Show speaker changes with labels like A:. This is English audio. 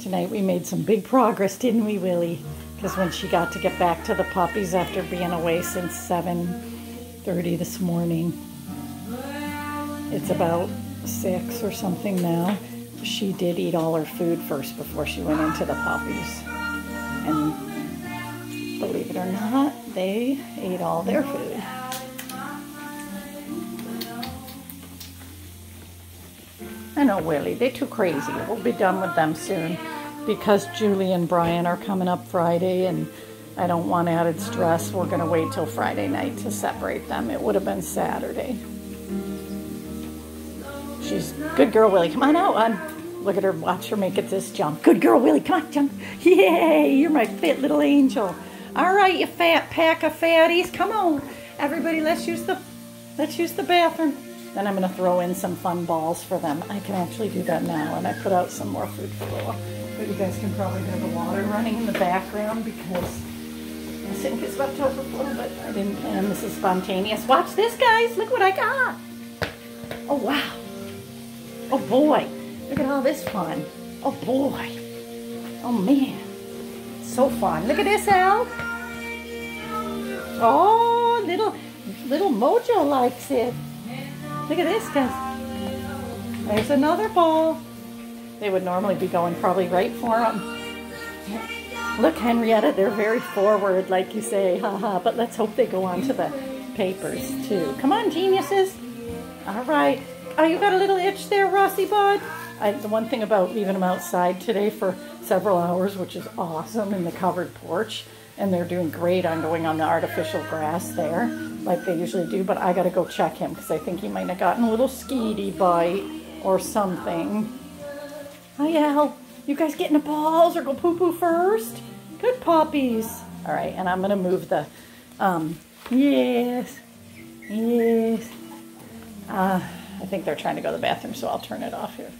A: Tonight we made some big progress, didn't we, Willie? Because when she got to get back to the puppies after being away since 7.30 this morning, it's about 6 or something now, she did eat all her food first before she went into the puppies. And believe it or not, they ate all their food. I know, Willie, they're too crazy. We'll be done with them soon because Julie and Brian are coming up Friday and I don't want added stress. We're going to wait till Friday night to separate them. It would have been Saturday. She's good girl, Willie. Come on out, on. Look at her. Watch her make it this jump. Good girl, Willie. Come on, jump. Yay! You're my fit little angel. All right, you fat pack of fatties. Come on, everybody. Let's use the let's use the bathroom. Then I'm going to throw in some fun balls for them. I can actually do that now, and I put out some more food for them. But you guys can probably hear the water running in the background because the sink is about to overflow, but I didn't plan this is spontaneous. Watch this, guys. Look what I got. Oh, wow. Oh, boy. Look at all this fun. Oh, boy. Oh, man. So fun. Look at this, Al. Oh, little, little Mojo likes it. Look at this, guys. There's another ball. They would normally be going probably right for them. Look, Henrietta, they're very forward, like you say, haha. But let's hope they go on to the papers, too. Come on, geniuses. All right. Oh, you got a little itch there, Rossi Bud? I, the one thing about leaving them outside today for several hours, which is awesome, in the covered porch, and they're doing great on going on the artificial grass there, like they usually do, but I gotta go check him, because I think he might have gotten a little skeety bite or something. Hi, Al. You guys getting the balls or go poo-poo first? Good puppies. All right, and I'm gonna move the, um, yes, yes. Uh, I think they're trying to go to the bathroom, so I'll turn it off here.